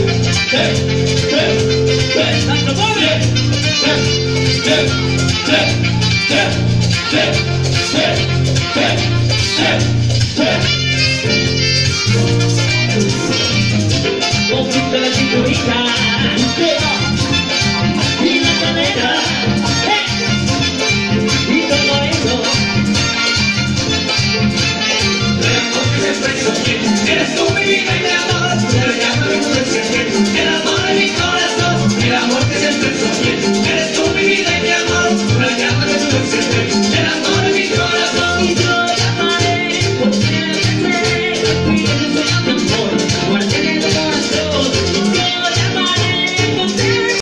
Step, step, step, step, step, step. This is a big